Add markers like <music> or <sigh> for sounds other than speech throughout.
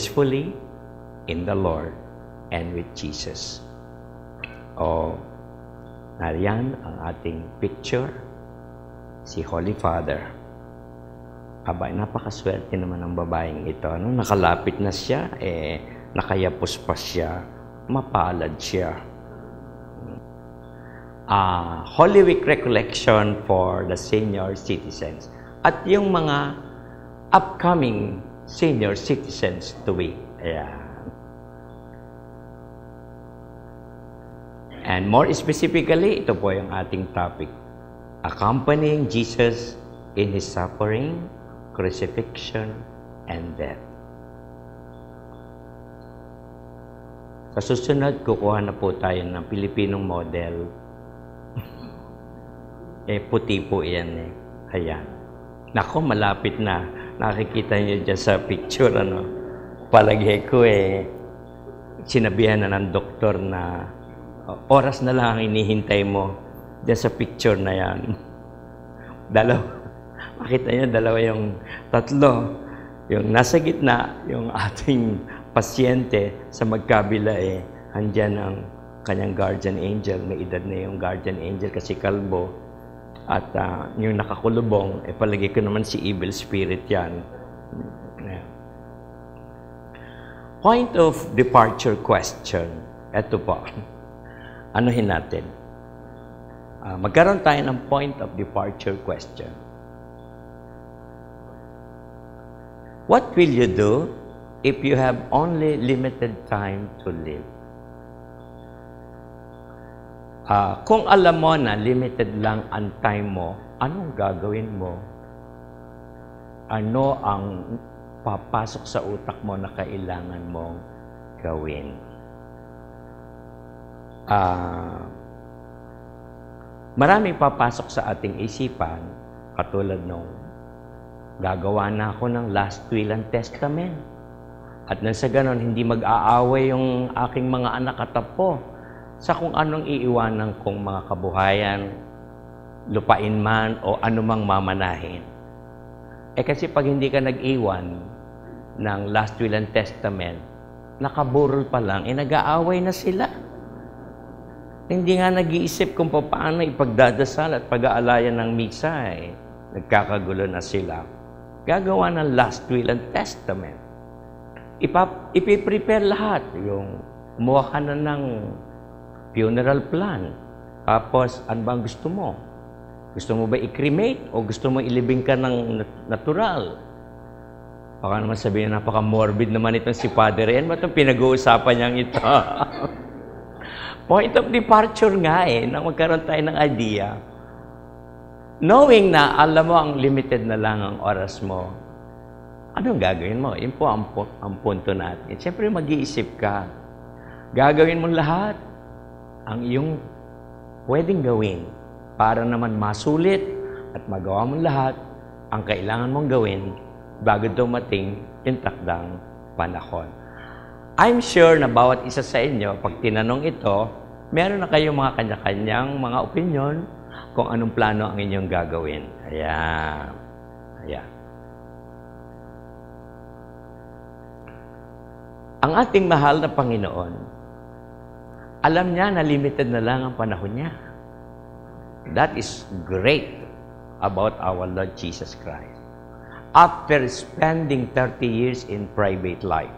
gracefully in the Lord and with Jesus. O, nariyan ang ating picture, si Holy Father. Aba, napakaswerte naman ng babaeng ito. Ano? Nakalapit na siya, eh, nakayapos pa siya, mapalad siya. Uh, Holy Week Recollection for the senior citizens. At yung mga upcoming senior citizens to be. Ayan. And more specifically, ito po yung ating topic. Accompanying Jesus in His suffering, crucifixion, and death. Sa susunod, kukuha na po tayo ng Pilipinong model. <laughs> eh, puti po yan eh. Ayan. Nako, malapit na. Nakikita niyo dyan sa picture, ano. Palagay ko eh, sinabihan na ng doktor na oras na lang ang inihintay mo dyan sa picture na yan. <laughs> Dalawa. Makita niyo, dalawa yung tatlo. Yung nasa gitna, yung <laughs> ating pasyente sa magkabila eh, andyan ang kanyang guardian angel. May edad na yung guardian angel kasi kalbo. At uh, yung nakakulubong, eh palagi ko naman si evil spirit yan. Point of departure question. Ito po. <laughs> Anuhin natin. Uh, magkaroon tayo ng point of departure question. What will you do if you have only limited time to live? Uh, kung alam mo na limited lang ang time mo, anong gagawin mo? Ano ang papasok sa utak mo na kailangan mong gawin? Uh, maraming papasok sa ating isipan, katulad nung gagawa na ako ng last will and testament. At nang sa ganon, hindi mag-aaway yung aking mga anak at apo sa kung anong iiwanan kong mga kabuhayan, lupain man o anumang mamanahin. Eh kasi pag hindi ka nag-iwan ng last will and testament, nakaburol pa lang, eh nag-aaway na sila. Hindi nga nag-iisip kung paano ipagdadasal at pag-aalayan ng misa eh. Nagkakagulo na sila. Gagawa ng last will and testament. Ipa, ipiprepare lahat. Yung umuha ka na ng funeral plan. Tapos, ano bang gusto mo? Gusto mo ba i-cremate o gusto mo ilibing ka ng natural? Baka naman sabihin, napaka-morbid naman itong si Father Ian. Ba't pinag-uusapan niyang ito? <laughs> Point of departure nga eh, nang magkaroon tayo ng idea. Knowing na alam mo ang limited na lang ang oras mo, anong gagawin mo? Yun po ang, ang punto natin. Siyempre mag-iisip ka. Gagawin mo lahat ang iyong pwedeng gawin para naman masulit at magawa mo lahat ang kailangan mong gawin bago dumating yung takdang panahon. I'm sure na bawat isa sa inyo, pag tinanong ito, meron na kayong mga kanya-kanyang mga opinion kung anong plano ang inyong gagawin. Ayan. Ayan. Ang ating mahal na Panginoon, alam niya na limited na lang ang panahon niya. That is great about our Lord Jesus Christ. After spending 30 years in private life,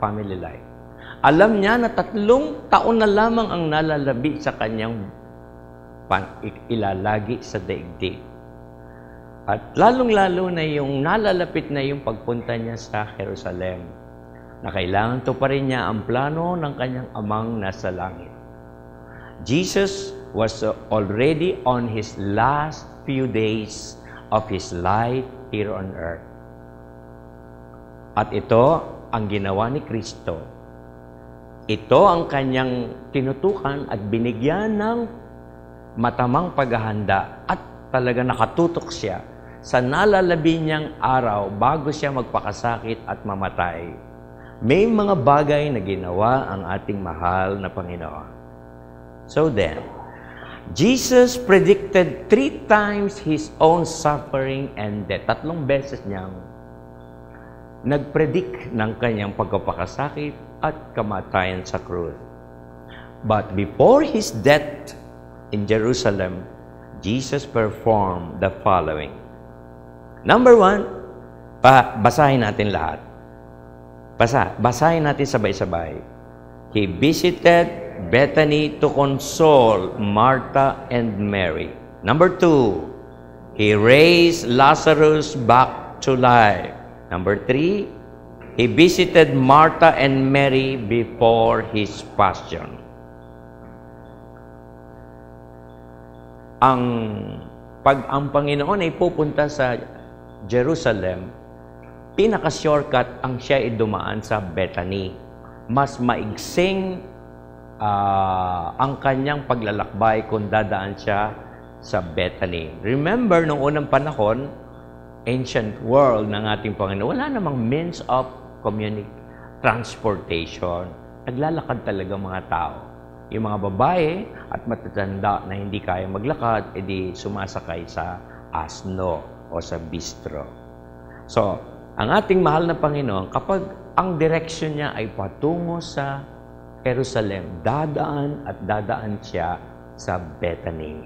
family life, alam niya na tatlong taon na lamang ang nalalabi sa kanyang ilalagi sa daigdig. At lalong-lalo na yung nalalapit na yung pagpunta niya sa Jerusalem, na kailangan to pa rin niya ang plano ng kanyang amang nasa langit. Jesus was already on his last few days of his life here on earth. At ito ang ginawa ni Kristo ito ang kanyang tinutukan at binigyan ng matamang paghahanda at talaga nakatutok siya sa nalalabi niyang araw bago siya magpakasakit at mamatay. May mga bagay na ginawa ang ating mahal na Panginoon. So then, Jesus predicted three times His own suffering and death. Tatlong beses niyang nagpredict ng kanyang pagkapakasakit at kamatayan sa krus. But before His death in Jerusalem, Jesus performed the following. Number one, pa, basahin natin lahat. Basa, basahin natin sabay-sabay. He visited Bethany to console Martha and Mary. Number two, he raised Lazarus back to life. Number three, he visited Martha and Mary before his passion. Ang pag ang Panginoon ay pupunta sa Jerusalem, pinaka-shortcut ang siya ay dumaan sa Bethany. Mas maigsing uh, ang kanyang paglalakbay kung dadaan siya sa Bethany. Remember, nung unang panahon, ancient world ng ating Panginoon, wala namang means of communic transportation. Naglalakad talaga mga tao. Yung mga babae at matatanda na hindi kaya maglakad, edi sumasakay sa asno o sa bistro. So, ang ating mahal na Panginoon, kapag ang direksyon niya ay patungo sa Jerusalem, dadaan at dadaan siya sa Bethany.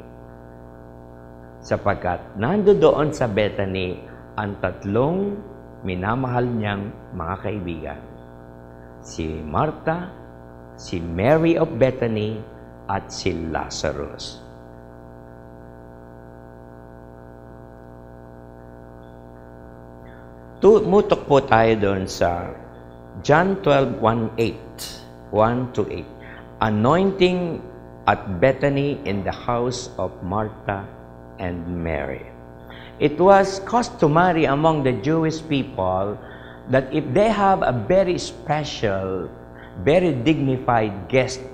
Sapagkat nando doon sa Bethany ang tatlong minamahal niyang mga kaibigan. Si Martha, si Mary of Bethany, at si Lazarus. Tumutok po tayo doon sa John 12, 1, 1 to 8. Anointing at Bethany in the house of Martha and Mary. It was customary among the Jewish people that if they have a very special, very dignified guest,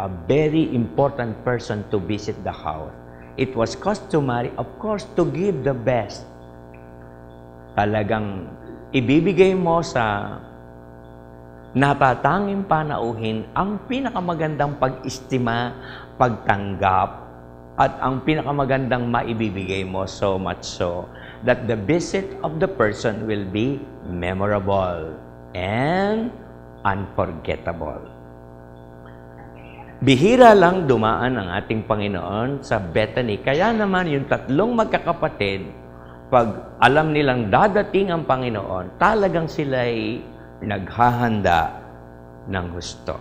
a very important person to visit the house, it was customary, of course, to give the best. Talagang ibibigay mo sa natatanging panauhin ang pinakamagandang pag-istima, pagtanggap, at ang pinakamagandang maibibigay mo so much so that the visit of the person will be memorable and unforgettable. Bihira lang dumaan ang ating Panginoon sa Bethany. Kaya naman yung tatlong magkakapatid, pag alam nilang dadating ang Panginoon, talagang sila'y naghahanda ng husto.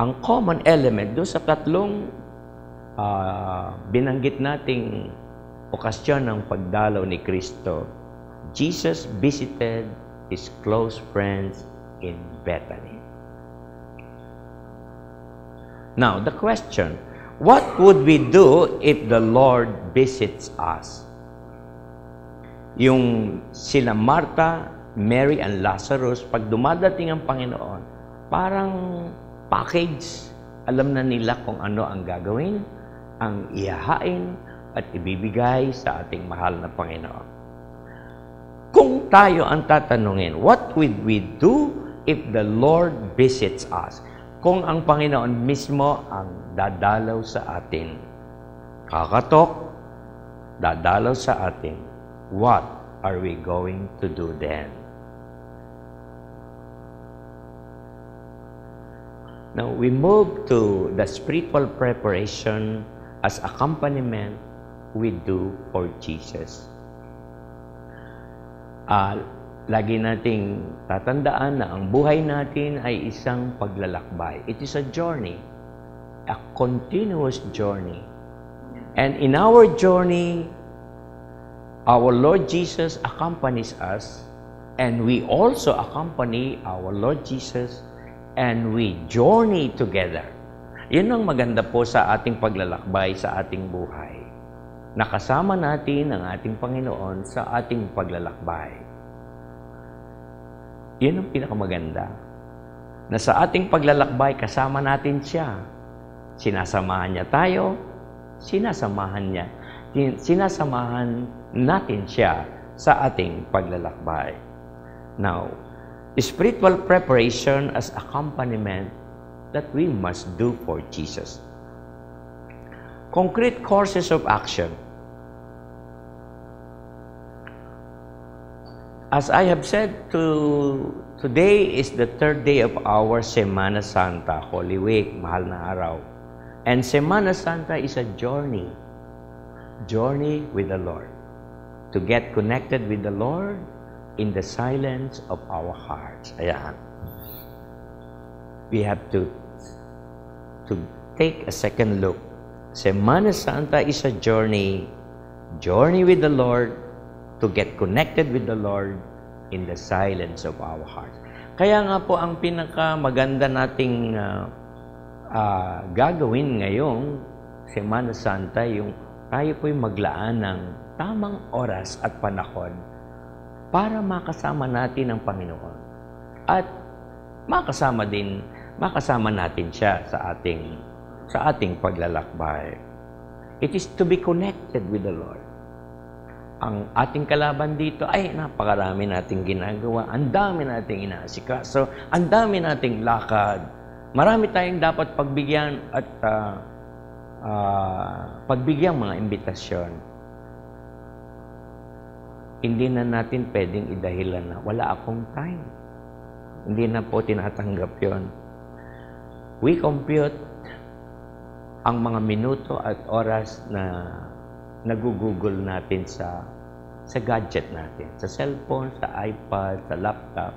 Ang common element doon sa tatlong uh, binanggit nating okasyon ng pagdalaw ni Kristo, Jesus visited his close friends in Bethany. Now, the question, what would we do if the Lord visits us? yung sila Martha, Mary, and Lazarus, pag dumadating ang Panginoon, parang package. Alam na nila kung ano ang gagawin, ang ihahain, at ibibigay sa ating mahal na Panginoon. Kung tayo ang tatanungin, what would we do if the Lord visits us? Kung ang Panginoon mismo ang dadalaw sa atin, kakatok, dadalaw sa atin, what are we going to do then? Now, we move to the spiritual preparation as accompaniment we do for Jesus. Uh, lagi nating tatandaan na ang buhay natin ay isang paglalakbay. It is a journey, a continuous journey. And in our journey, Our Lord Jesus accompanies us and we also accompany our Lord Jesus and we journey together. Yan ang maganda po sa ating paglalakbay sa ating buhay. Nakasama natin ang ating Panginoon sa ating paglalakbay. Yan ang pinakamaganda. Na sa ating paglalakbay, kasama natin siya. Sinasamahan niya tayo, sinasamahan niya sinasamahan natin siya sa ating paglalakbay. Now, spiritual preparation as accompaniment that we must do for Jesus. Concrete courses of action. As I have said, to, today is the third day of our Semana Santa, Holy Week, mahal na araw. And Semana Santa is a journey, journey with the Lord. To get connected with the Lord in the silence of our hearts. Ayan. We have to, to take a second look. Semana Santa is a journey, journey with the Lord, to get connected with the Lord in the silence of our hearts. Kaya nga po ang pinaka maganda nating uh, uh, gagawin ngayong Semana Santa, yung tayo po'y maglaan ng tamang oras at panahon para makasama natin ang Panginoon. At makasama din, makasama natin siya sa ating sa ating paglalakbay. It is to be connected with the Lord ang ating kalaban dito ay napakarami nating ginagawa, ang dami nating inaasikaso, ang dami nating lakad. Marami tayong dapat pagbigyan at uh, uh, pagbigyan mga imbitasyon. Hindi na natin pwedeng idahilan na wala akong time. Hindi na po tinatanggap yon. We compute ang mga minuto at oras na nagugugol natin sa sa gadget natin, sa cellphone, sa iPad, sa laptop.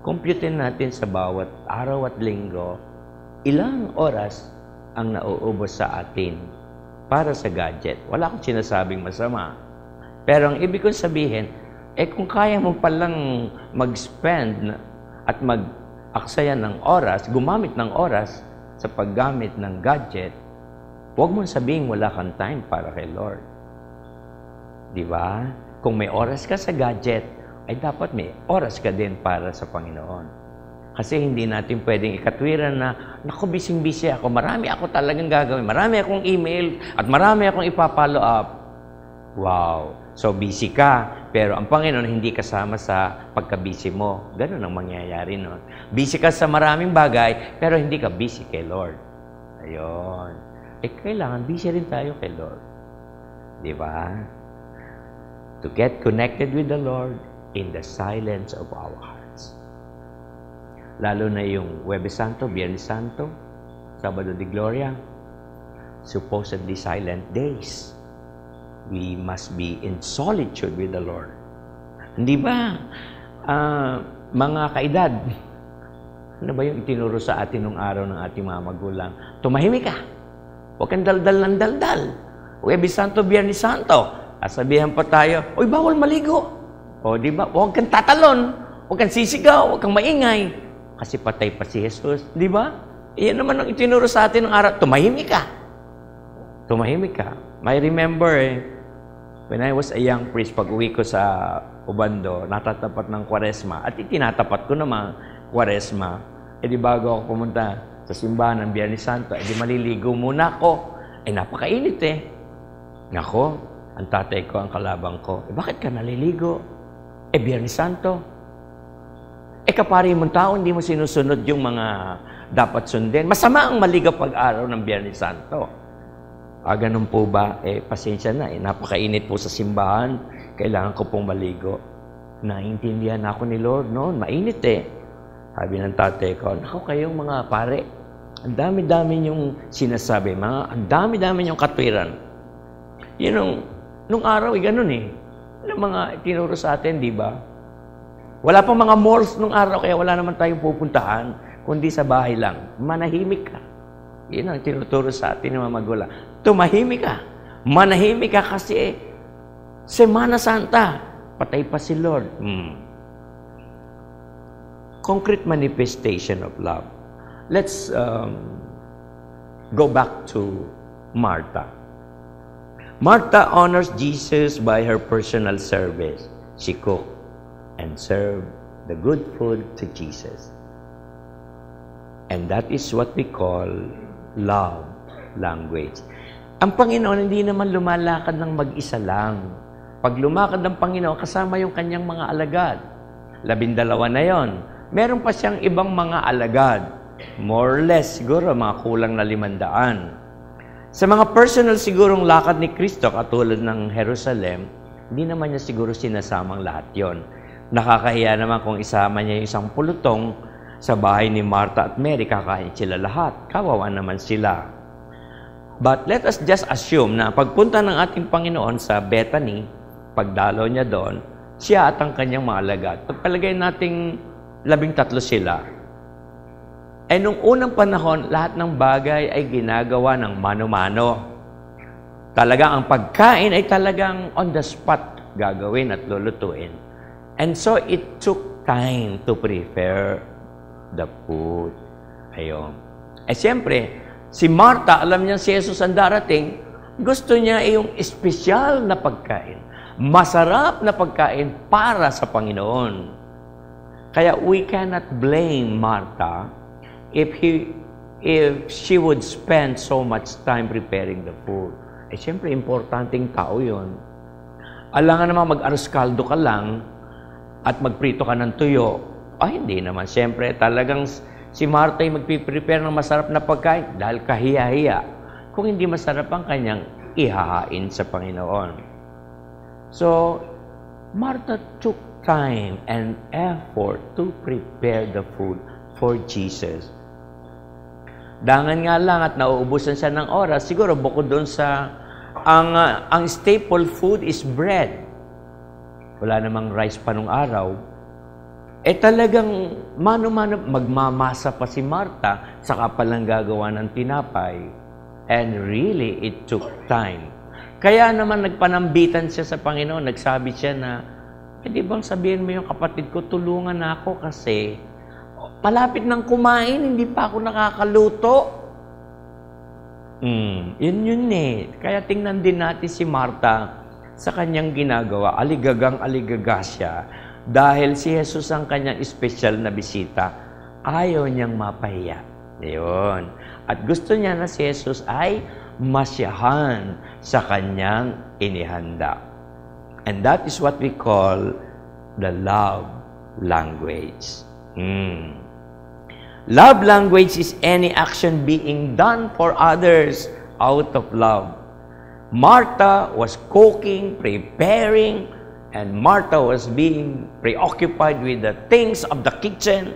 Computein natin sa bawat araw at linggo ilang oras ang nauubos sa atin para sa gadget. Wala akong sinasabing masama. Pero ang ibig kong sabihin, eh kung kaya mo palang mag-spend at mag-aksaya ng oras, gumamit ng oras sa paggamit ng gadget, huwag mong sabihin wala kang time para kay Lord. Di ba? Kung may oras ka sa gadget, ay dapat may oras ka din para sa Panginoon. Kasi hindi natin pwedeng ikatwiran na, naku, bising-busy ako, marami ako talagang gagawin, marami akong email, at marami akong ipapollow up. Wow! So, busy ka, pero ang Panginoon hindi kasama sa pagka-busy mo. Ganun ang mangyayari nun. Busy ka sa maraming bagay, pero hindi ka busy kay Lord. Ayun. Eh, kailangan busy rin tayo kay Lord. Di ba? To get connected with the Lord in the silence of our hearts. Lalo na yung Huwebes Santo, Biyernes Santo, Sabado de Gloria, supposedly silent days. We must be in solitude with the Lord. Hindi ba, uh, mga kaedad, <laughs> ano ba yung itinuro sa atin nung araw ng ating mga magulang? Tumahimik ka. Huwag kang daldal ng daldal. Huwebes Santo, Biyernes Santo, at sabihan pa tayo, Uy, bawal maligo. O, di ba? Huwag kang tatalon. Huwag kang sisigaw. Huwag kang maingay. Kasi patay pa si Jesus. Di ba? Iyan naman ang itinuro sa atin ng araw. Tumahimik ka. Tumahimik ka. I remember eh, when I was a young priest, pag uwi ko sa Ubando, natatapat ng kwaresma. At itinatapat ko naman kwaresma. E di bago ako pumunta sa simbahan ng Biyernes Santo, e di maliligo muna ako. Eh napakainit eh. Nako, ang tatay ko, ang kalabang ko, eh, bakit ka naliligo? Eh, Biyernes Santo. Eh, kapari mong tao, hindi mo sinusunod yung mga dapat sundin. Masama ang maligaw pag-araw ng Biyernes Santo. Ah, ganun po ba? Eh, pasensya na. Eh, napakainit po sa simbahan. Kailangan ko pong maligo. Naintindihan ako ni Lord noon. Mainit eh. Sabi ng tatay ko, Naku kayong mga pare, ang dami-dami yung sinasabi, mga, ang dami-dami yung katwiran. Yun ang Nung araw, eh, ganun eh. Yung mga tinuro sa atin, di ba? Wala pang mga malls nung araw, kaya wala naman tayong pupuntahan, kundi sa bahay lang. Manahimik ka. Yan ang tinuturo sa atin ng mga magulang. Tumahimik ka. Manahimik ka kasi eh, Semana Santa, patay pa si Lord. Hmm. Concrete manifestation of love. Let's um, go back to Martha. Martha honors Jesus by her personal service. She cooked and served the good food to Jesus. And that is what we call love language. Ang Panginoon hindi naman lumalakad ng mag-isa lang. Pag lumakad ng Panginoon, kasama yung kanyang mga alagad. Labindalawa na yon. meron pa siyang ibang mga alagad. More or less, siguro, mga kulang na limandaan. Sa mga personal sigurong lakad ni Kristo, katulad ng Jerusalem, hindi naman niya siguro sinasamang lahat yon. Nakakahiya naman kung isama niya yung isang pulutong sa bahay ni Martha at Mary, kakain sila lahat. Kawawa naman sila. But let us just assume na pagpunta ng ating Panginoon sa Bethany, pagdalo niya doon, siya at ang kanyang mga alagad. Pagpalagay nating labing tatlo sila. Eh nung unang panahon, lahat ng bagay ay ginagawa ng mano-mano. Talaga ang pagkain ay talagang on the spot gagawin at lulutuin. And so it took time to prepare the food. Ayun. Eh siyempre, si Martha, alam niya si Jesus ang darating, gusto niya yung espesyal na pagkain. Masarap na pagkain para sa Panginoon. Kaya we cannot blame Martha if he if she would spend so much time preparing the food. Eh, siyempre, importanteng tao yon. Alangan naman mag-aros kaldo ka lang at magprito ka ng tuyo, ay, hindi naman. Siyempre, talagang si Martha ay magpiprepare ng masarap na pagkain dahil kahiya-hiya. Kung hindi masarap ang kanyang ihahain sa Panginoon. So, Martha took time and effort to prepare the food for Jesus. Dangan nga lang at nauubusan siya ng oras, siguro bukod doon sa ang uh, ang staple food is bread. Wala namang rice pa nung araw. Eh talagang mano-mano, magmamasa pa si Marta, saka palang gagawa ng tinapay. And really, it took time. Kaya naman nagpanambitan siya sa Panginoon, nagsabi siya na, di bang sabihin mo yung kapatid ko, tulungan na ako kasi malapit nang kumain, hindi pa ako nakakaluto. Hmm, yun yun eh. Kaya tingnan din natin si Marta sa kanyang ginagawa. Aligagang aligaga siya dahil si Jesus ang kanyang special na bisita, ayaw niyang mapahiya. Yun. At gusto niya na si Jesus ay masyahan sa kanyang inihanda. And that is what we call the love language. Hmm. Love language is any action being done for others out of love. Martha was cooking, preparing, And Martha was being preoccupied with the things of the kitchen.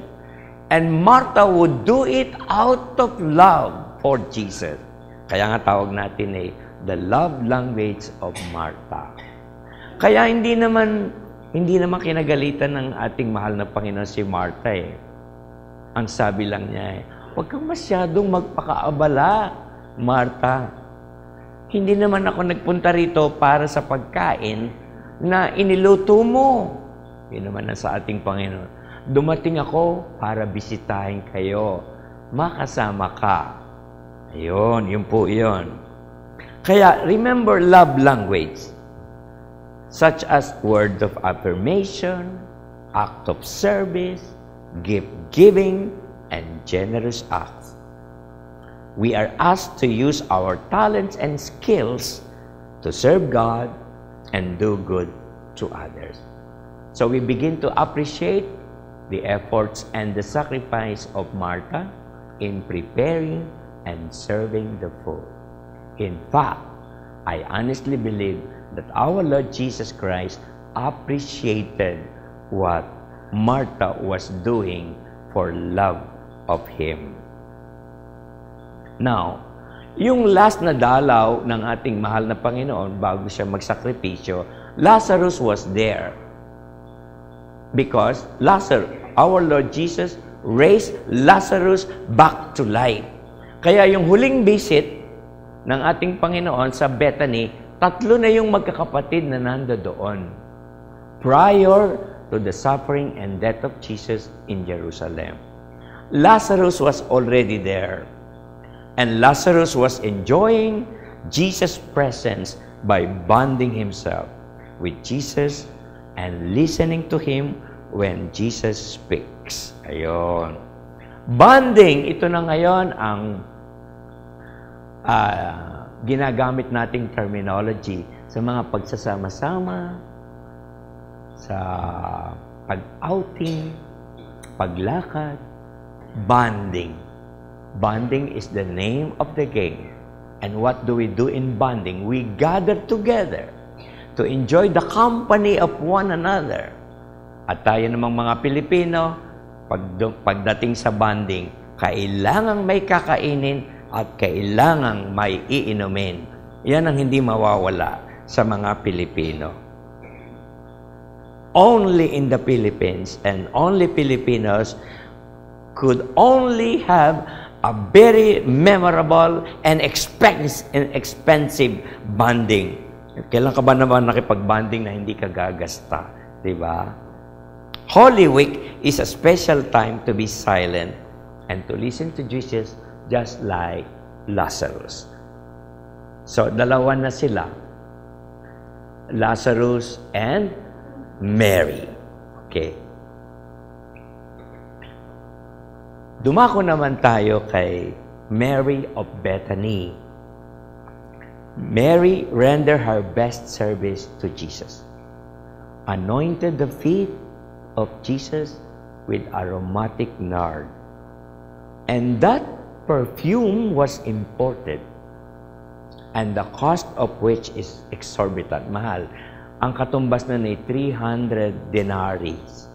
And Martha would do it out of love for Jesus. Kaya nga tawag natin eh, the love language of Martha. Kaya hindi naman hindi naman kinagalitan ng ating mahal na Panginoon si Martha eh. Ang sabi lang niya eh, huwag kang masyadong magpakaabala, Martha. Hindi naman ako nagpunta rito para sa pagkain, na iniluto mo. Yun naman na sa ating Panginoon. Dumating ako para bisitahin kayo. Makasama ka. Ayun, yun po yun. Kaya, remember love language. Such as words of affirmation, act of service, gift giving, and generous acts. We are asked to use our talents and skills to serve God and do good to others. So we begin to appreciate the efforts and the sacrifice of Martha in preparing and serving the food. In fact, I honestly believe that our Lord Jesus Christ appreciated what Martha was doing for love of Him. Now, yung last na dalaw ng ating mahal na Panginoon bago siya magsakripisyo, Lazarus was there. Because Lazarus, our Lord Jesus, raised Lazarus back to life. Kaya yung huling visit ng ating Panginoon sa Bethany, tatlo na yung magkakapatid na nando doon. Prior to the suffering and death of Jesus in Jerusalem. Lazarus was already there. And Lazarus was enjoying Jesus' presence by bonding himself with Jesus and listening to Him when Jesus speaks. Ayon. Bonding, ito na ngayon ang uh, ginagamit nating terminology sa mga pagsasama-sama, sa pag-outing, paglakad, bonding. Bonding is the name of the game. And what do we do in bonding? We gather together to enjoy the company of one another. At tayo namang mga Pilipino, pag, pagdating sa bonding, kailangang may kakainin at kailangang may iinumin. Yan ang hindi mawawala sa mga Pilipino. Only in the Philippines and only Filipinos could only have a very memorable and expensive bonding. Kailan ka ba naman nakipag-bonding na hindi ka gagasta? Di ba? Holy Week is a special time to be silent and to listen to Jesus just like Lazarus. So, dalawa na sila. Lazarus and Mary. Okay. Dumako naman tayo kay Mary of Bethany. Mary rendered her best service to Jesus. Anointed the feet of Jesus with aromatic nard. And that perfume was imported and the cost of which is exorbitant, mahal. Ang katumbas na ni 300 denaries.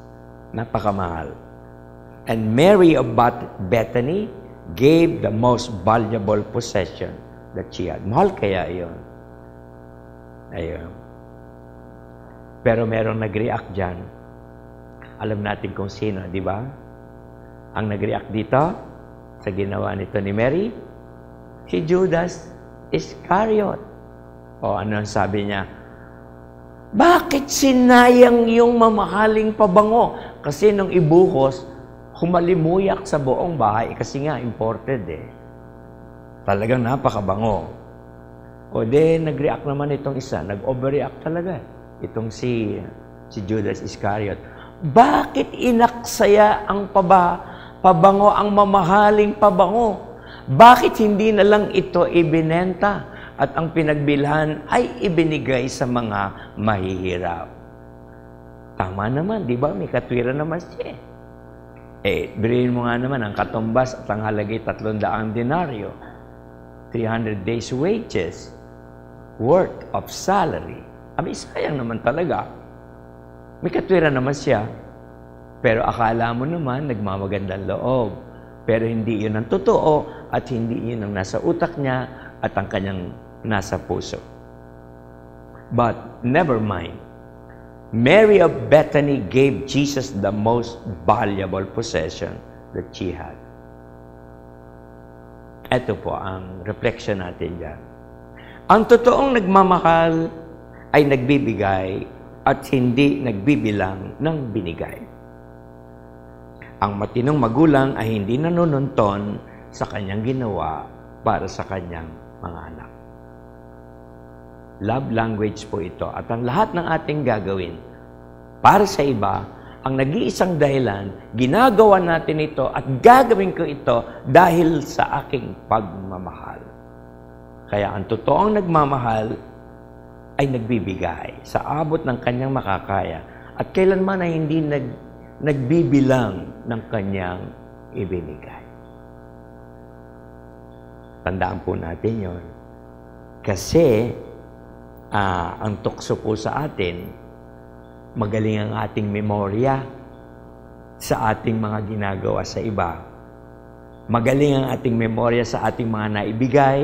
Napakamahal. And Mary of Bethany gave the most valuable possession that she had. Mahal kaya yon. Ayun. Pero merong nag-react dyan. Alam natin kung sino, di ba? Ang nag-react dito sa ginawa nito ni Mary, si Judas Iscariot. O ano ang sabi niya? Bakit sinayang yung mamahaling pabango? Kasi nung ibuhos, humalimuyak sa buong bahay kasi nga imported eh. Talagang napakabango. O de, nag-react naman itong isa. Nag-overreact talaga. Itong si, si Judas Iscariot. Bakit inaksaya ang paba, pabango, ang mamahaling pabango? Bakit hindi na lang ito ibinenta at ang pinagbilhan ay ibinigay sa mga mahihirap? Tama naman, di ba? May katwira naman siya. Eh. Eh, bilhin mo nga naman, ang katumbas at ang halagay 300 denaryo. 300 days wages worth of salary. Abi, sayang naman talaga. May katwira naman siya. Pero akala mo naman, nagmamagandang loob. Pero hindi yun ang totoo at hindi yun ang nasa utak niya at ang kanyang nasa puso. But never mind. Mary of Bethany gave Jesus the most valuable possession that she had. Ito po ang reflection natin dyan. Ang totoong nagmamahal ay nagbibigay at hindi nagbibilang ng binigay. Ang matinong magulang ay hindi nanununton sa kanyang ginawa para sa kanyang mga anak. Love language po ito. At ang lahat ng ating gagawin para sa iba, ang nag-iisang dahilan, ginagawa natin ito at gagawin ko ito dahil sa aking pagmamahal. Kaya ang totoong nagmamahal ay nagbibigay sa abot ng kanyang makakaya at kailanman ay hindi nag, nagbibilang ng kanyang ibinigay. Tandaan po natin yon. Kasi uh, ang tukso po sa atin, magaling ang ating memorya sa ating mga ginagawa sa iba. Magaling ang ating memorya sa ating mga naibigay.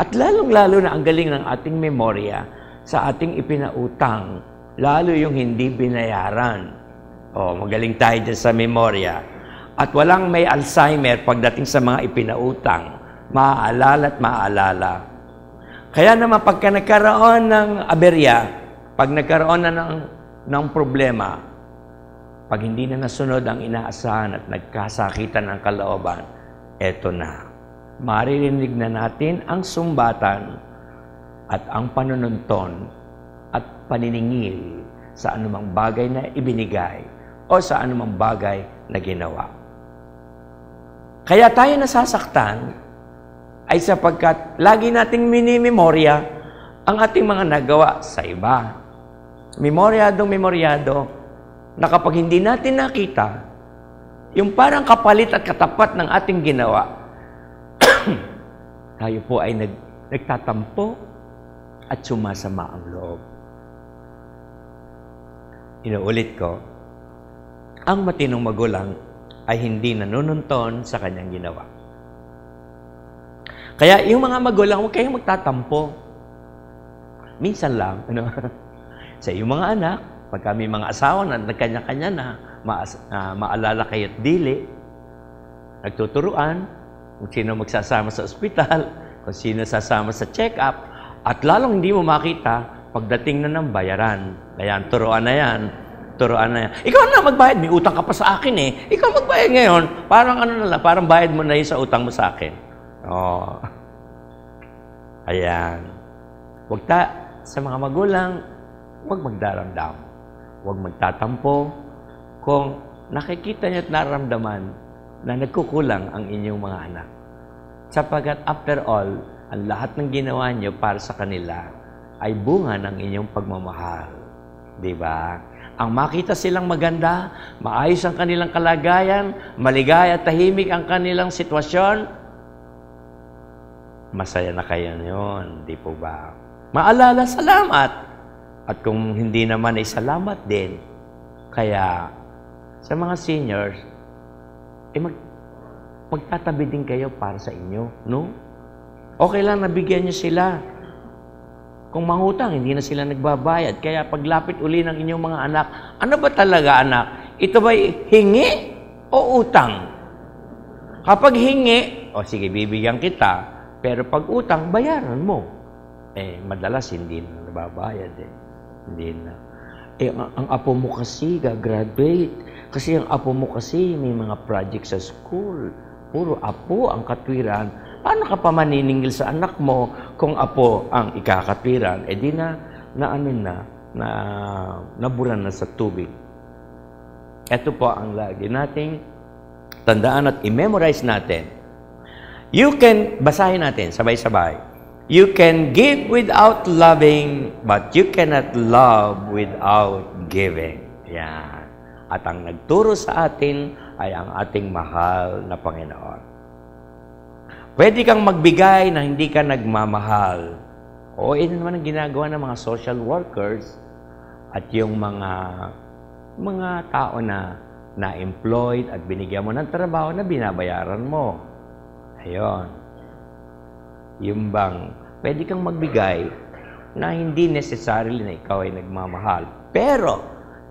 At lalong-lalo na ang galing ng ating memorya sa ating ipinautang, lalo yung hindi binayaran. O, magaling tayo dyan sa memorya. At walang may Alzheimer pagdating sa mga ipinautang. Maaalala at maaalala. Kaya naman pagka nagkaroon ng aberya, pag nagkaroon na ng, ng problema, pag hindi na nasunod ang inaasahan at nagkasakitan ng kalooban, eto na. Maririnig na natin ang sumbatan at ang panununton at paniningil sa anumang bagay na ibinigay o sa anumang bagay na ginawa. Kaya tayo nasasaktan ay sapagkat lagi nating minimemorya ang ating mga nagawa sa iba. Memoryadong memoryado na kapag hindi natin nakita, yung parang kapalit at katapat ng ating ginawa, <clears throat> tayo po ay nag, nagtatampo at sumasama ang loob. Inuulit ko, ang matinong magulang ay hindi nanununton sa kanyang ginawa. Kaya yung mga magulang, huwag kayong magtatampo. Minsan lang, <laughs> ano, sa iyong mga anak, pag kami mga asawa na nagkanya-kanya na, maas, uh, maalala kayo at dili, nagtuturuan, kung sino magsasama sa ospital, <laughs> kung sino sasama sa check-up, at lalong hindi mo makita, pagdating na ng bayaran. Ayan, turuan na yan. Turuan na yan. Ikaw na magbayad, may utang ka pa sa akin eh. Ikaw magbayad ngayon, parang ano na lang, parang bayad mo na yun sa utang mo sa akin. Oh. Ayan. Huwag ta, sa mga magulang, huwag magdaramdam. Huwag magtatampo. Kung nakikita niyo at naramdaman na nagkukulang ang inyong mga anak. Sapagat after all, ang lahat ng ginawa niyo para sa kanila ay bunga ng inyong pagmamahal. Di ba? Ang makita silang maganda, maayos ang kanilang kalagayan, maligaya at tahimik ang kanilang sitwasyon, masaya na kayo yun, di po ba? Maalala, salamat. At kung hindi naman ay salamat din. Kaya, sa mga seniors, eh mag, magtatabi din kayo para sa inyo, no? Okay lang, nabigyan niyo sila. Kung mangutang, hindi na sila nagbabayad. Kaya paglapit uli ng inyong mga anak, ano ba talaga anak? Ito ba hingi o utang? Kapag hingi, o sige, bibigyan kita. Pero pag utang, bayaran mo. Eh, madalas hindi na nababayad eh. Hindi na. Eh, ang, ang apo mo kasi gagraduate. Kasi ang apo mo kasi may mga project sa school. Puro apo ang katwiran Paano ka pa maniningil sa anak mo kung apo ang ikakatwiran? Eh di na, na ano na, na naburan na sa tubig. Ito po ang lagi nating tandaan at i-memorize natin. You can, basahin natin, sabay-sabay. You can give without loving, but you cannot love without giving. Yan. At ang nagturo sa atin ay ang ating mahal na Panginoon. Pwede kang magbigay na hindi ka nagmamahal. O ito naman ang ginagawa ng mga social workers at yung mga mga tao na na-employed at binigyan mo ng trabaho na binabayaran mo. Ayon. Yung bang, pwede kang magbigay na hindi necessarily na ikaw ay nagmamahal. Pero,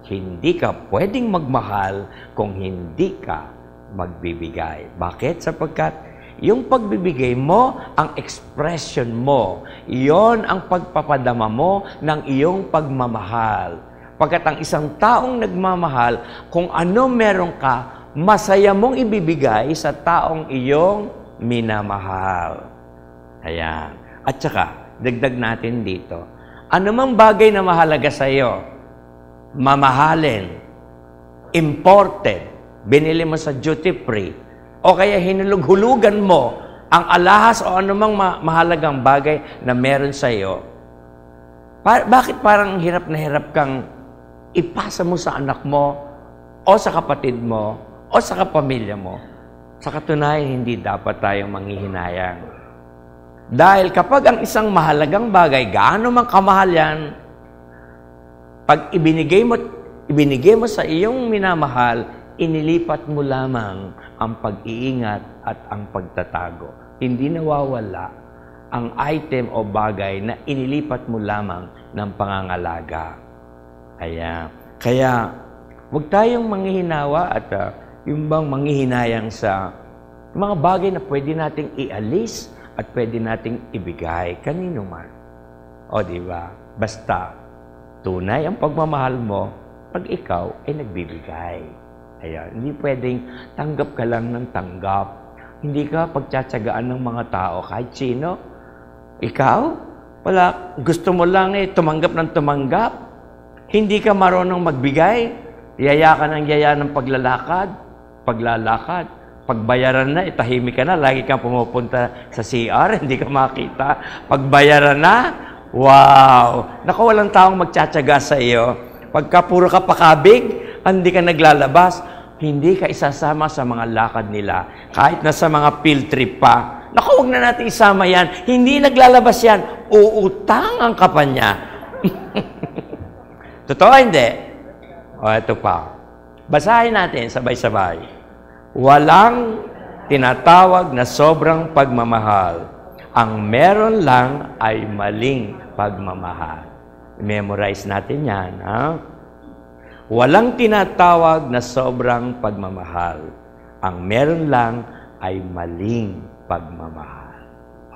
hindi ka pwedeng magmahal kung hindi ka magbibigay. Bakit? Sapagkat yung pagbibigay mo, ang expression mo. Iyon ang pagpapadama mo ng iyong pagmamahal. Pagkat ang isang taong nagmamahal, kung ano meron ka, masaya mong ibibigay sa taong iyong minamahal. Ayan. At saka, dagdag natin dito, anumang bagay na mahalaga sa iyo, mamahalin, imported, binili mo sa duty free, o kaya hinulug-hulugan mo ang alahas o anumang ma- mahalagang bagay na meron sa iyo, pa- bakit parang hirap na hirap kang ipasa mo sa anak mo o sa kapatid mo o sa kapamilya mo? Sa katunayan, hindi dapat tayong manghihinayang. Dahil kapag ang isang mahalagang bagay, gaano man kamahal yan, pag ibinigay mo, ibinigay mo sa iyong minamahal, inilipat mo lamang ang pag-iingat at ang pagtatago. Hindi nawawala ang item o bagay na inilipat mo lamang ng pangangalaga. Kaya, kaya huwag tayong manghihinawa at uh, yung bang manghihinayang sa mga bagay na pwede nating ialis at pwede nating ibigay kanino man. O di ba? Basta tunay ang pagmamahal mo pag ikaw ay nagbibigay. Ayan. Hindi pwedeng tanggap ka lang ng tanggap. Hindi ka pagtsatsagaan ng mga tao, kahit sino. Ikaw, wala, gusto mo lang eh, tumanggap ng tumanggap. Hindi ka marunong magbigay. Yaya ka ng yaya ng paglalakad. Paglalakad. Pagbayaran na, itahimik ka na. Lagi kang pumupunta sa CR, <laughs> hindi ka makita. Pagbayaran na, wow! Naku, walang taong magtsatsaga sa iyo. Pagka puro ka pakabig, hindi ka naglalabas, hindi ka isasama sa mga lakad nila. Kahit na sa mga field trip pa. Naku, huwag na natin isama yan. Hindi naglalabas yan. Uutangan ka pa. <laughs> Totoo hindi? O, ito pa. Basahin natin sabay-sabay. Walang tinatawag na sobrang pagmamahal. Ang meron lang ay maling pagmamahal. Memorize natin yan. Ha? Walang tinatawag na sobrang pagmamahal. Ang meron lang ay maling pagmamahal.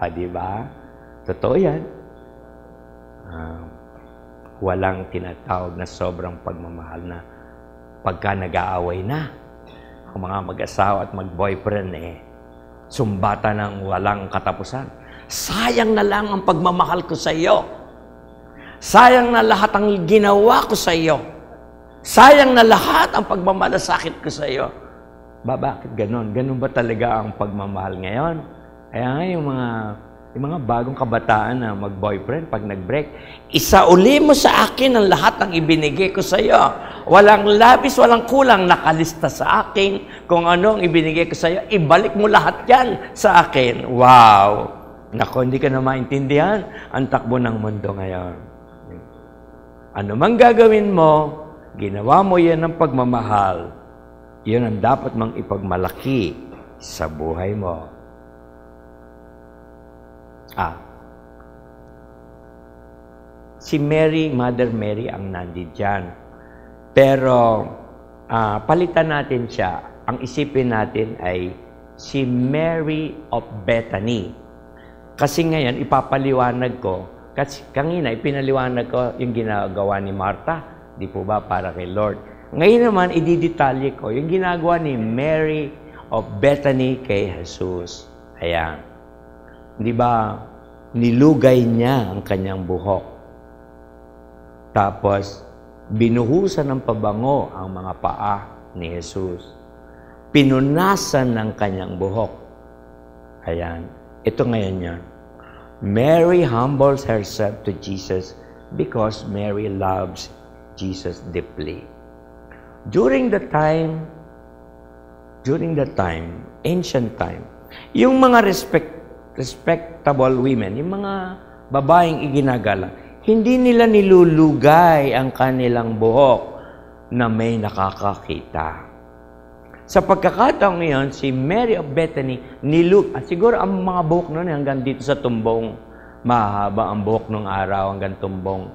Ha, di ba? Totoo yan. Uh, walang tinatawag na sobrang pagmamahal na pagka nag-aaway na. Ang mga mag-asawa at mag-boyfriend eh, sumbata ng walang katapusan. Sayang na lang ang pagmamahal ko sa iyo. Sayang na lahat ang ginawa ko sa iyo. Sayang na lahat ang pagmamalasakit ko sa iyo. Ba, bakit ganon? Ganon ba talaga ang pagmamahal ngayon? Kaya nga yung mga, yung mga bagong kabataan na mag-boyfriend, pag nag-break, isauli mo sa akin ang lahat ng ibinigay ko sa iyo. Walang labis, walang kulang, nakalista sa akin kung ano ang ibinigay ko sa iyo. Ibalik mo lahat yan sa akin. Wow! Nako, hindi ka na maintindihan ang takbo ng mundo ngayon. Ano mang gagawin mo, ginawa mo yan ng pagmamahal yun ang dapat mang ipagmalaki sa buhay mo. Ah, si Mary, Mother Mary ang nandyan. Pero ah, palitan natin siya. Ang isipin natin ay si Mary of Bethany. Kasi ngayon, ipapaliwanag ko, kasi kanina ipinaliwanag ko yung ginagawa ni Martha, di po ba, para kay Lord. Ngayon naman, ididetalye ko yung ginagawa ni Mary of Bethany kay Jesus. Ayan. Di ba, nilugay niya ang kanyang buhok. Tapos, binuhusan ng pabango ang mga paa ni Jesus. Pinunasan ng kanyang buhok. Ayan. Ito ngayon yan. Mary humbles herself to Jesus because Mary loves Jesus deeply. During the time, during that time, ancient time, yung mga respect, respectable women, yung mga babaeng iginagala, hindi nila nilulugay ang kanilang buhok na may nakakakita. Sa pagkakataong ngayon, si Mary of Bethany, nilug, ah, siguro ang mga buhok noon hanggang dito sa tumbong, mahaba ang buhok ng araw hanggang tumbong.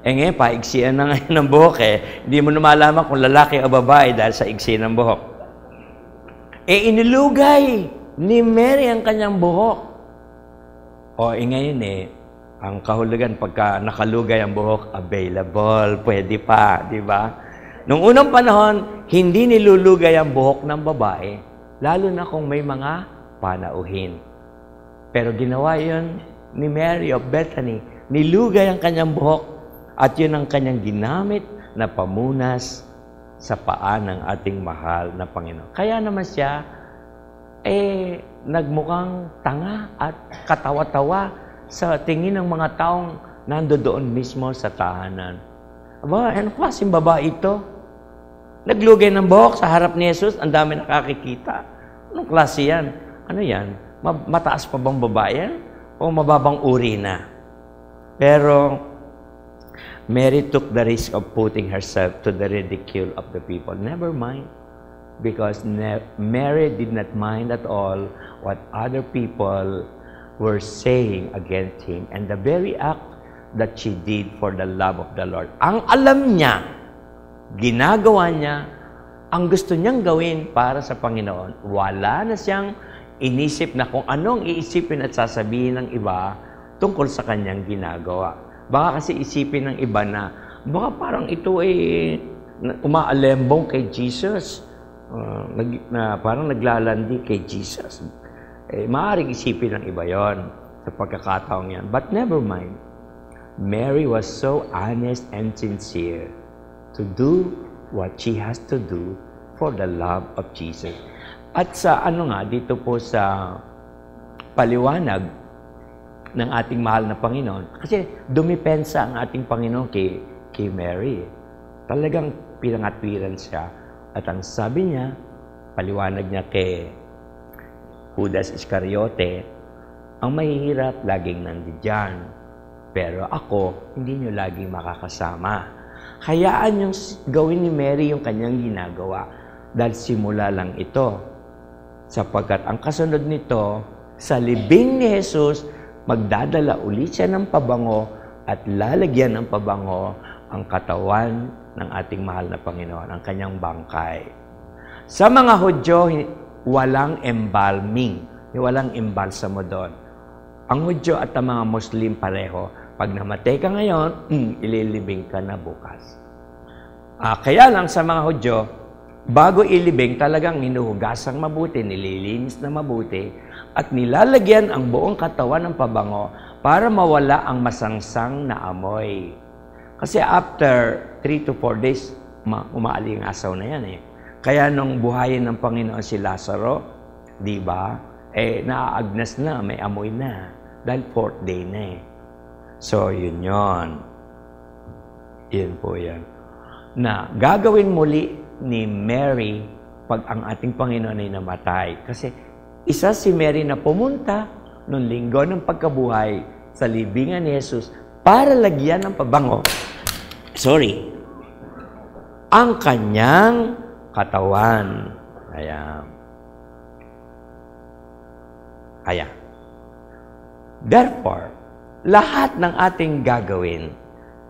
Eh ngayon, paiksiyan na ngayon ng buhok eh. Hindi mo na malaman kung lalaki o babae dahil sa iksi ng buhok. Eh inilugay ni Mary ang kanyang buhok. O eh ngayon eh, ang kahulugan pagka nakalugay ang buhok, available, pwede pa, di ba? Nung unang panahon, hindi nilulugay ang buhok ng babae, lalo na kung may mga panauhin. Pero ginawa yon ni Mary of Bethany, nilugay ang kanyang buhok at yun ang kanyang ginamit na pamunas sa paa ng ating mahal na Panginoon. Kaya naman siya, eh, nagmukhang tanga at katawa-tawa sa tingin ng mga taong nando doon mismo sa tahanan. Aba, ano klaseng babae ito? Naglugay ng buhok sa harap ni Jesus, ang dami nakakikita. Anong klase yan? Ano yan? Mataas pa bang babae yan? O mababang uri na? Pero Mary took the risk of putting herself to the ridicule of the people. Never mind. Because Mary did not mind at all what other people were saying against him. And the very act that she did for the love of the Lord. Ang alam niya, ginagawa niya, ang gusto niyang gawin para sa Panginoon. Wala na siyang inisip na kung anong iisipin at sasabihin ng iba tungkol sa kanyang ginagawa. Baka kasi isipin ng iba na, baka parang ito ay umaalembong kay Jesus. Uh, nag, na, parang naglalandi kay Jesus. Eh, maaaring isipin ng iba yon sa pagkakataong yan. But never mind. Mary was so honest and sincere to do what she has to do for the love of Jesus. At sa ano nga, dito po sa paliwanag ng ating mahal na Panginoon. Kasi dumipensa ang ating Panginoon kay, kay Mary. Talagang pinangatwiran siya. At ang sabi niya, paliwanag niya kay Judas Iscariote, ang mahihirap laging nandiyan. Pero ako, hindi niyo laging makakasama. Hayaan yung gawin ni Mary yung kanyang ginagawa dahil simula lang ito. Sapagkat ang kasunod nito, sa libing ni Jesus, magdadala ulit siya ng pabango at lalagyan ng pabango ang katawan ng ating mahal na Panginoon, ang kanyang bangkay. Sa mga Hudyo, walang embalming, walang embalsamo doon. Ang Hudyo at ang mga Muslim pareho, pag namatay ka ngayon, mm, <clears throat> ililibing ka na bukas. Ah, kaya lang sa mga Hudyo, bago ilibing, talagang hinuhugasang mabuti, nililinis na mabuti, at nilalagyan ang buong katawan ng pabango para mawala ang masangsang na amoy. Kasi after 3 to 4 days, umaaling asaw na yan eh. Kaya nung buhayin ng Panginoon si Lazaro, di ba, eh naaagnas na, may amoy na. Dahil fourth day na eh. So, yun yon. Yun po yan. Na gagawin muli ni Mary pag ang ating Panginoon ay namatay. Kasi isa si Mary na pumunta noong linggo ng pagkabuhay sa libingan ni Jesus para lagyan ng pabango sorry, ang kanyang katawan. Ayan. Ayan. Therefore, lahat ng ating gagawin,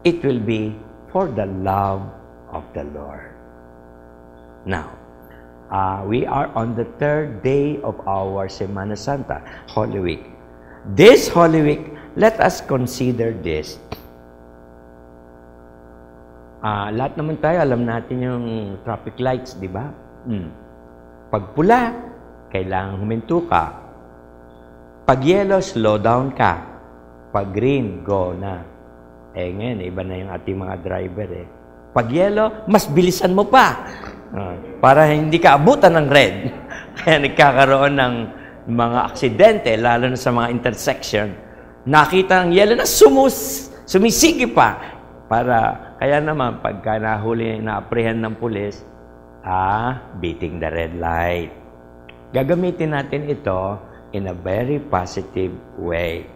it will be for the love of the Lord. Now, uh, we are on the third day of our Semana Santa, Holy Week. This Holy Week, let us consider this Uh, lahat naman tayo, alam natin yung traffic lights, di ba? Hmm. Pag pula, kailangan huminto ka. Pag yellow, slow down ka. Pag green, go na. Eh ngayon, iba na yung ating mga driver eh. Pag yellow, mas bilisan mo pa. Uh, para hindi ka abutan ng red. <laughs> Kaya nagkakaroon ng mga aksidente, lalo na sa mga intersection. Nakita ng yellow na sumus, sumisigi pa. Para kaya naman, pagka nahuli, na-apprehend ng pulis, ah, beating the red light. Gagamitin natin ito in a very positive way.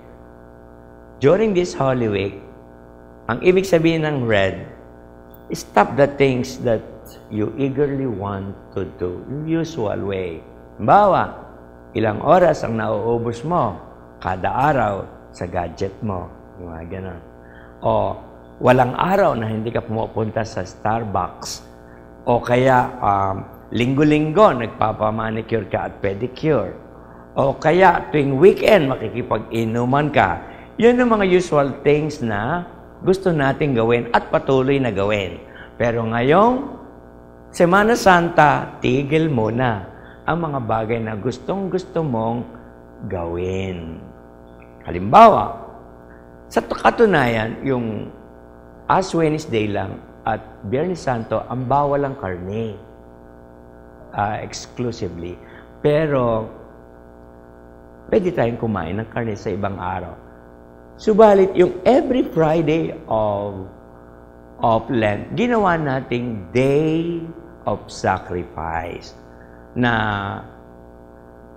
During this Holy Week, ang ibig sabihin ng red, stop the things that you eagerly want to do in usual way. Bawa, ilang oras ang nauubos mo kada araw sa gadget mo. Yung mga ganun. O, walang araw na hindi ka pumupunta sa Starbucks. O kaya um, linggo-linggo nagpapamanicure ka at pedicure. O kaya tuwing weekend makikipag-inuman ka. Yun ang mga usual things na gusto nating gawin at patuloy na gawin. Pero ngayong Semana Santa, tigil muna ang mga bagay na gustong gusto mong gawin. Halimbawa, sa katunayan, yung As Wednesday lang at Biyernes Santo, ang bawal ang karne. Uh, exclusively. Pero, pwede tayong kumain ng karne sa ibang araw. Subalit, yung every Friday of of Lent, ginawa nating day of sacrifice na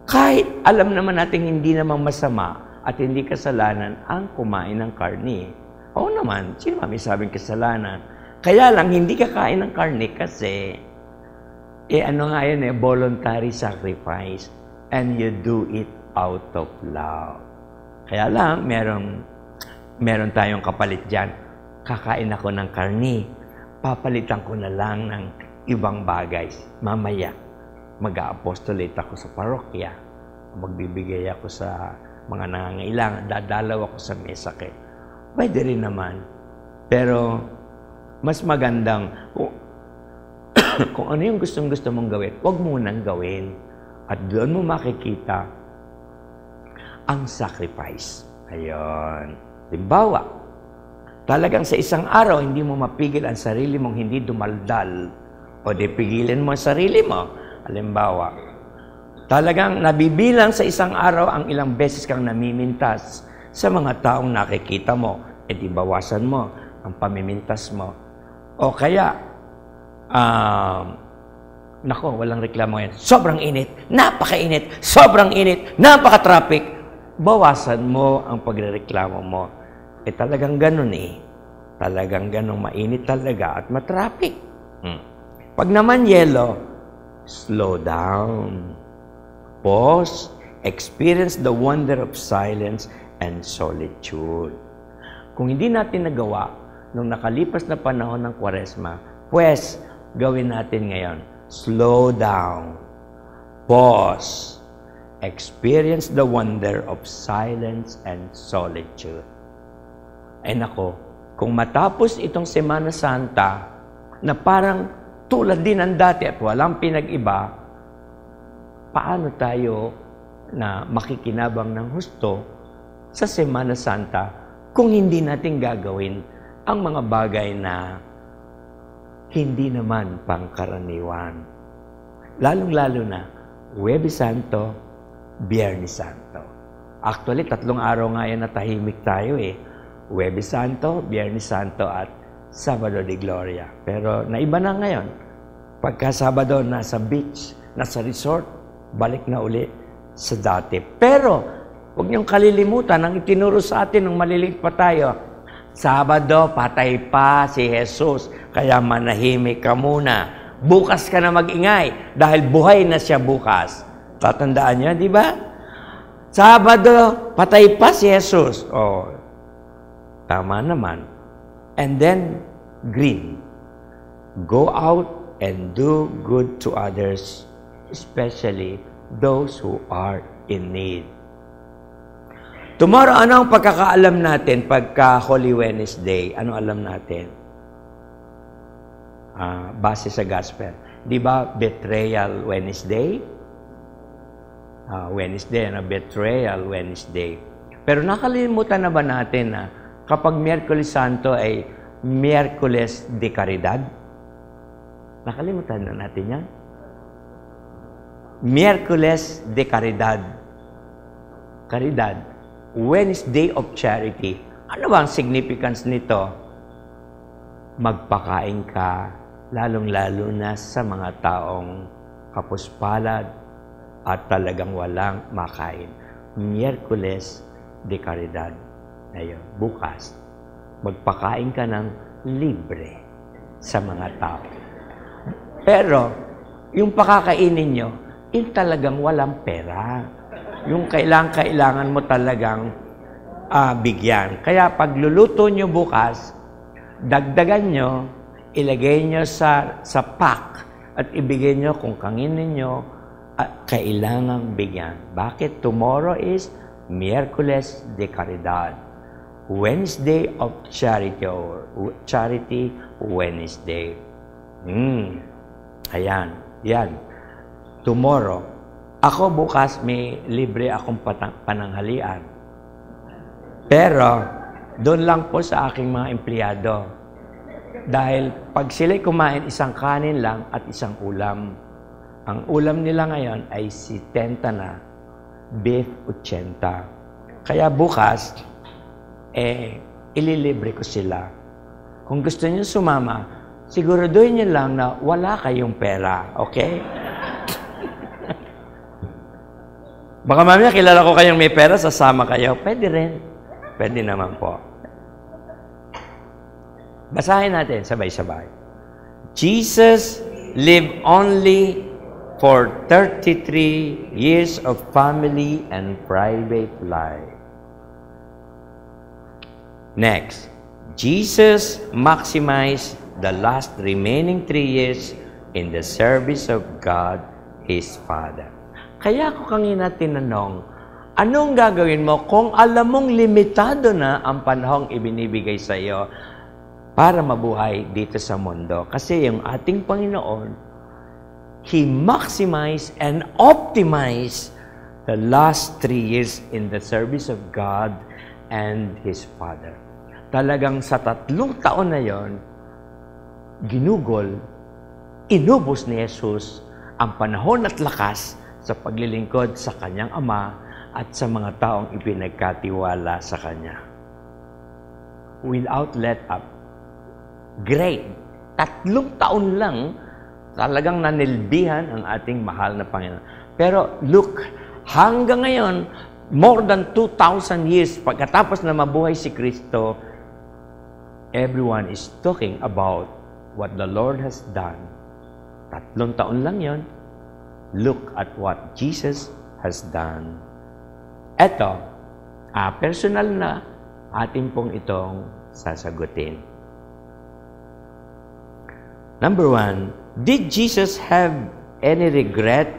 kahit alam naman natin hindi naman masama at hindi kasalanan ang kumain ng karne, Oo naman, sino may sabing kasalanan? Kaya lang, hindi ka kain ng karne kasi, eh ano nga yun eh, voluntary sacrifice. And you do it out of love. Kaya lang, meron, meron tayong kapalit dyan. Kakain ako ng karne. Papalitan ko na lang ng ibang bagay. Mamaya, mag-apostolate ako sa parokya. Magbibigay ako sa mga nangangailangan. Dadalaw ako sa mesake Pwede rin naman. Pero, mas magandang, kung, <coughs> kung ano yung gustong gusto mong gawin, huwag mo nang gawin. At doon mo makikita ang sacrifice. Ayun. Limbawa, talagang sa isang araw, hindi mo mapigil ang sarili mong hindi dumaldal. O di pigilin mo ang sarili mo. Halimbawa, talagang nabibilang sa isang araw ang ilang beses kang namimintas sa mga taong nakikita mo, edi bawasan mo ang pamimintas mo. O kaya, um, Nako, walang reklamo yan. Sobrang init, napakainit, sobrang init, napaka-traffic. Bawasan mo ang pagrereklamo mo. Eh talagang ganun eh. Talagang ganun mainit talaga at matraffic. Hmm. Pag naman yellow, slow down. Pause. Experience the wonder of silence and solitude. Kung hindi natin nagawa nung nakalipas na panahon ng kwaresma, pues gawin natin ngayon slow down, pause, experience the wonder of silence and solitude. Ay nako, kung matapos itong Semana Santa, na parang tulad din ng dati at walang pinag-iba, paano tayo na makikinabang ng husto sa Semana Santa kung hindi natin gagawin ang mga bagay na hindi naman pangkaraniwan. Lalong-lalo na, Huwebes Santo, Biyernes Santo. Actually, tatlong araw nga yan na tahimik tayo eh. Huwebes Santo, Biyernes Santo at Sabado de Gloria. Pero naiba na ngayon. Pagka Sabado, nasa beach, nasa resort, balik na uli sa dati. Pero, huwag niyong kalilimutan ang itinuro sa atin nung maliliit pa tayo Sabado, patay pa si Jesus, kaya manahimik ka muna. Bukas ka na magingay dahil buhay na siya bukas. Tatandaan niyo, di ba? Sabado, patay pa si Jesus. Oh, tama naman. And then, green. Go out and do good to others, especially those who are in need. Tomorrow, ano ang pagkakaalam natin pagka Holy Wednesday? Ano alam natin? Uh, base sa Gospel. Di ba, Betrayal Wednesday? Uh, Wednesday, ano? Betrayal Wednesday. Pero nakalimutan na ba natin na kapag Miyerkules Santo ay Miyerkules de Caridad? Nakalimutan na natin yan? Miyerkules de Caridad. Caridad Wednesday of Charity. Ano ba ang significance nito? Magpakain ka, lalong-lalo na sa mga taong kapuspalad at talagang walang makain. Miyerkules de Caridad. Ayun, bukas, magpakain ka ng libre sa mga tao. Pero, yung pakakainin nyo, yung talagang walang pera yung kailangan-kailangan mo talagang uh, bigyan. Kaya pagluluto nyo bukas, dagdagan nyo, ilagay nyo sa, sa pack at ibigay nyo kung kanginin nyo at uh, kailangang bigyan. Bakit? Tomorrow is Miyerkules de Caridad. Wednesday of Charity or Charity Wednesday. Hmm. Ayan. Yan. Tomorrow, ako bukas may libre akong pananghalian. Pero, doon lang po sa aking mga empleyado. Dahil pag sila kumain, isang kanin lang at isang ulam. Ang ulam nila ngayon ay si tenta na, beef 80. Kaya bukas, eh, ililibre ko sila. Kung gusto niyo sumama, siguraduhin niyo lang na wala kayong pera, okay? Baka mamaya kilala ko kayong may pera, sasama kayo. Pwede rin. Pwede naman po. Basahin natin sabay-sabay. Jesus lived only for 33 years of family and private life. Next, Jesus maximized the last remaining three years in the service of God, His Father. Kaya ako kanina tinanong, anong gagawin mo kung alam mong limitado na ang panahong ibinibigay sa iyo para mabuhay dito sa mundo? Kasi yung ating Panginoon, He maximized and optimized the last three years in the service of God and His Father. Talagang sa tatlong taon na yon, ginugol, inubos ni Jesus ang panahon at lakas sa paglilingkod sa kanyang ama at sa mga taong ipinagkatiwala sa kanya. Without let up. Great. Tatlong taon lang, Talagang nanilbihan ang ating mahal na Panginoon. Pero look, hanggang ngayon, more than 2,000 years pagkatapos na mabuhay si Kristo, everyone is talking about what the Lord has done. Tatlong taon lang yon. Look at what Jesus has done. Eto, ah, personal na atin pong itong sasagutin. Number one, did Jesus have any regret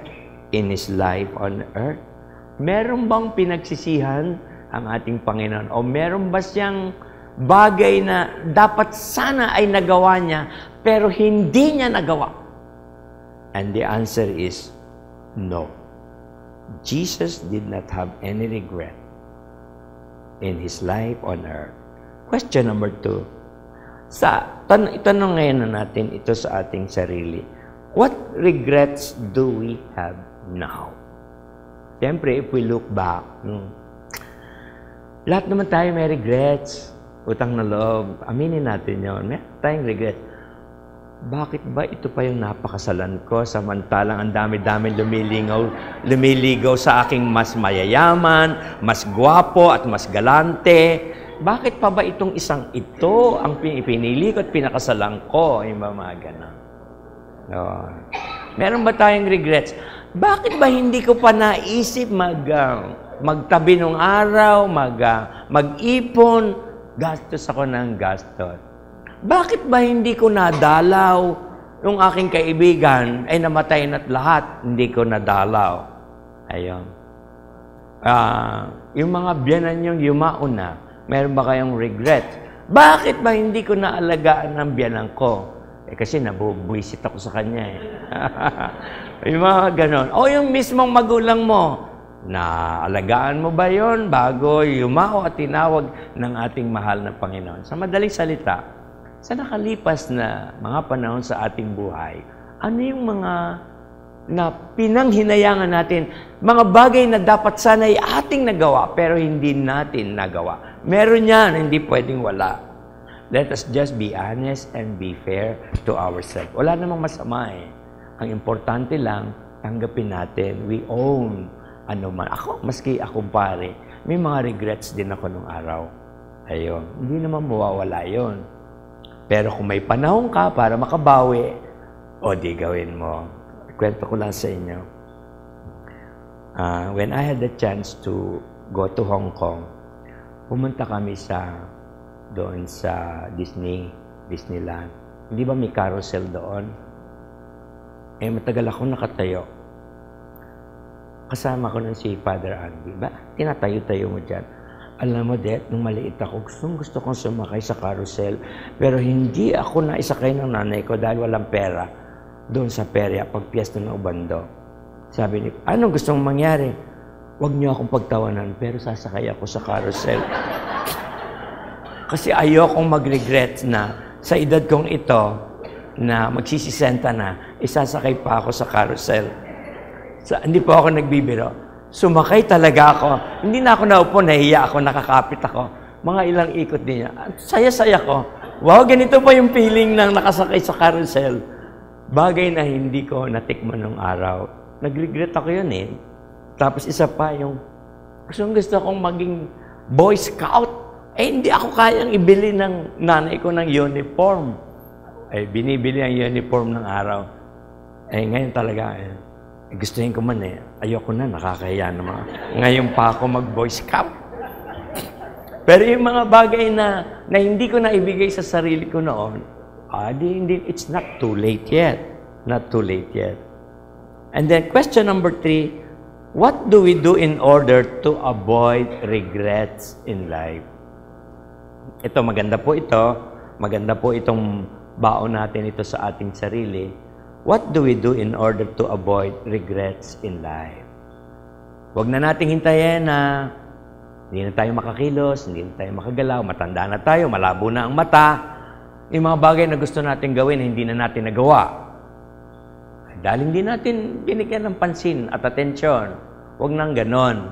in His life on earth? Meron bang pinagsisihan ang ating Panginoon? O meron ba siyang bagay na dapat sana ay nagawa niya, pero hindi niya nagawa? And the answer is no. Jesus did not have any regret in His life on earth. Question number two. Sa, tan itanong ngayon na natin ito sa ating sarili. What regrets do we have now? Siyempre, if we look back, hmm, lahat naman tayo may regrets. Utang na loob. Aminin natin yon. May tayong regrets bakit ba ito pa yung napakasalan ko samantalang ang dami-dami lumiligaw, lumiligaw sa aking mas mayayaman, mas gwapo at mas galante? Bakit pa ba itong isang ito ang pinili ko at pinakasalan ko? Yung mga ganun. Oh. Meron ba tayong regrets? Bakit ba hindi ko pa naisip mag, uh, magtabi ng araw, mag, uh, mag-ipon? Gastos ako ng gastos. Bakit ba hindi ko nadalaw yung aking kaibigan ay namatay na't lahat, hindi ko nadalaw? Ayun. Uh, yung mga biyanan yung yumaon na, meron ba kayong regret? Bakit ba hindi ko naalagaan ng biyanan ko? Eh kasi nabubwisit ako sa kanya eh. <laughs> yung mga ganon. O yung mismong magulang mo, naalagaan mo ba yon bago yumao at tinawag ng ating mahal na Panginoon? Sa madaling salita, sa nakalipas na mga panahon sa ating buhay, ano yung mga na pinanghinayangan natin, mga bagay na dapat sana ay ating nagawa, pero hindi natin nagawa. Meron yan, hindi pwedeng wala. Let us just be honest and be fair to ourselves. Wala namang masama eh. Ang importante lang, tanggapin natin, we own ano man. Ako, maski ako pare, may mga regrets din ako nung araw. Ayun, hindi naman mawawala yon. Pero kung may panahon ka para makabawi, o di gawin mo. Kwento ko lang sa inyo. Uh, when I had the chance to go to Hong Kong, pumunta kami sa doon sa Disney, Disneyland. Hindi ba may carousel doon? Eh, matagal ako nakatayo. Kasama ko nun si Father Andy. Ba, tinatayo-tayo mo dyan. Alam mo, Det, nung maliit ako, gustong gusto kong sumakay sa carousel. Pero hindi ako na isakay ng nanay ko dahil walang pera doon sa perya pag piyesta ng Ubando. Sabi ni, anong gusto mong mangyari? Huwag niyo akong pagtawanan, pero sasakay ako sa carousel. <laughs> Kasi ayokong mag-regret na sa edad kong ito, na magsisisenta na, isasakay pa ako sa carousel. Sa, hindi po ako nagbibiro. Sumakay talaga ako. Hindi na ako naupo, nahiya ako, nakakapit ako. Mga ilang ikot din niya. Saya-saya ko. Wow, ganito pa yung feeling ng nakasakay sa carousel. Bagay na hindi ko natikman ng araw. Nag-regret ako yun eh. Tapos isa pa yung, gusto gusto kong maging Boy Scout. Eh, hindi ako kayang ibili ng nanay ko ng uniform. Eh, binibili ang uniform ng araw. Eh, ngayon talaga, eh, gustuhin ko man eh. Ayoko na, nakakahiya naman. Ngayon pa ako mag-Boy Scout. Pero yung mga bagay na, na hindi ko na ibigay sa sarili ko noon, ah, di, hindi, it's not too late yet. Not too late yet. And then question number three, what do we do in order to avoid regrets in life? Ito, maganda po ito. Maganda po itong baon natin ito sa ating sarili What do we do in order to avoid regrets in life? Huwag na nating hintayin na hindi na tayo makakilos, hindi na tayo makagalaw, matanda na tayo, malabo na ang mata. Yung mga bagay na gusto natin gawin, hindi na natin nagawa. Dahil hindi natin binigyan ng pansin at atensyon. Huwag nang ganon.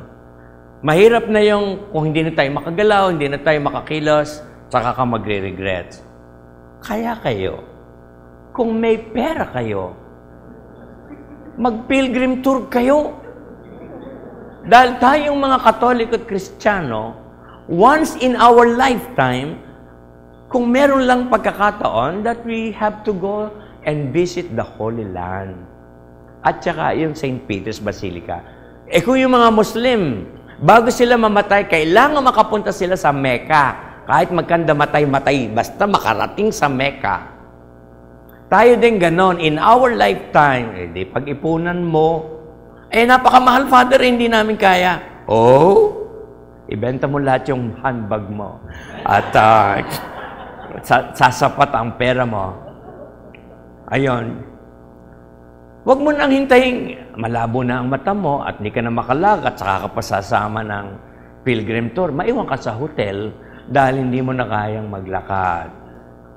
Mahirap na yung kung hindi na tayo makagalaw, hindi na tayo makakilos, saka ka magre-regret. Kaya kayo, kung may pera kayo, mag-pilgrim tour kayo. Dahil tayong mga Katoliko at Kristiyano, once in our lifetime, kung meron lang pagkakataon that we have to go and visit the Holy Land. At saka yung St. Peter's Basilica. Eh kung yung mga Muslim, bago sila mamatay, kailangan makapunta sila sa Mecca. Kahit magkanda matay-matay, basta makarating sa Mecca. Tayo din ganon. In our lifetime, eh di pag-ipunan mo, eh, napakamahal, Father, hindi namin kaya. Oh, ibenta mo lahat yung handbag mo. At uh, sasapat ang pera mo. Ayon. Huwag mo nang hintayin, malabo na ang mata mo at hindi ka na makalag at saka ka pa sasama ng pilgrim tour. Maiwan ka sa hotel dahil hindi mo na kayang maglakad.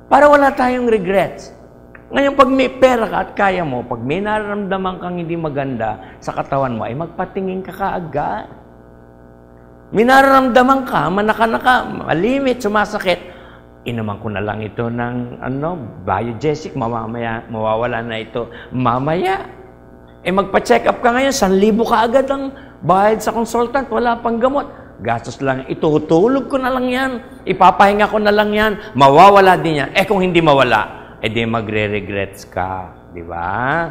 Para wala tayong regrets. Ngayon, pag may pera ka at kaya mo, pag may nararamdaman kang hindi maganda sa katawan mo, ay magpatingin ka kaagad. May nararamdaman ka, manaka-naka, malimit, sumasakit, inaman ko na lang ito ng ano, biogesic, mamamaya, mawawala na ito mamaya. Eh magpa-check up ka ngayon, 1,000 ka agad ang bayad sa consultant, wala pang gamot. Gastos lang, itutulog ko na lang yan, ipapahinga ko na lang yan, mawawala din yan. Eh kung hindi mawala, eh di magre-regrets ka. Di ba?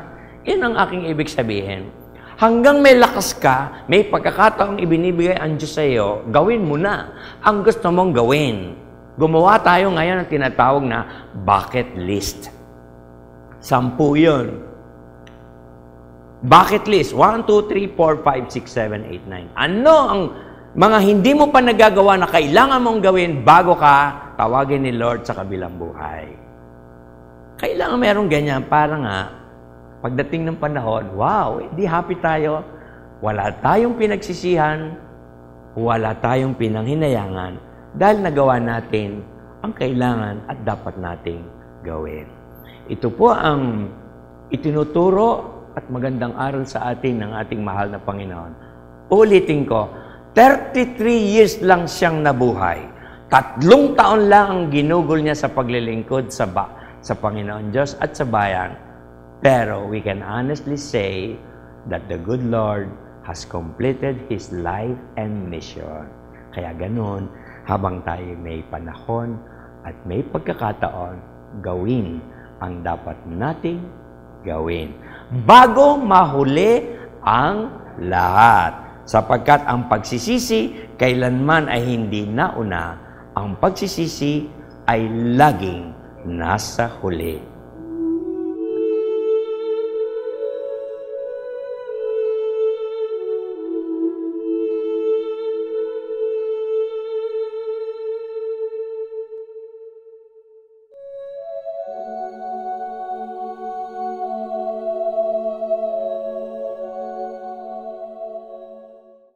Yan ang aking ibig sabihin. Hanggang may lakas ka, may pagkakataong ibinibigay ang Diyos sa iyo, gawin mo na ang gusto mong gawin. Gumawa tayo ngayon ng tinatawag na bucket list. Sampu yun. Bucket list. 1, 2, 3, 4, 5, 6, 7, 8, 9. Ano ang mga hindi mo pa nagagawa na kailangan mong gawin bago ka tawagin ni Lord sa kabilang buhay? Kailangan merong ganyan para nga, pagdating ng panahon, wow, di happy tayo. Wala tayong pinagsisihan, wala tayong pinanghinayangan dahil nagawa natin ang kailangan at dapat nating gawin. Ito po ang itinuturo at magandang aral sa atin ng ating mahal na Panginoon. Ulitin ko, 33 years lang siyang nabuhay. Tatlong taon lang ang ginugol niya sa paglilingkod sa ba sa Panginoon Diyos at sa bayan. Pero we can honestly say that the good Lord has completed His life and mission. Kaya ganun, habang tayo may panahon at may pagkakataon, gawin ang dapat nating gawin. Bago mahuli ang lahat. Sapagkat ang pagsisisi kailanman ay hindi nauna, ang pagsisisi ay laging nasa huli.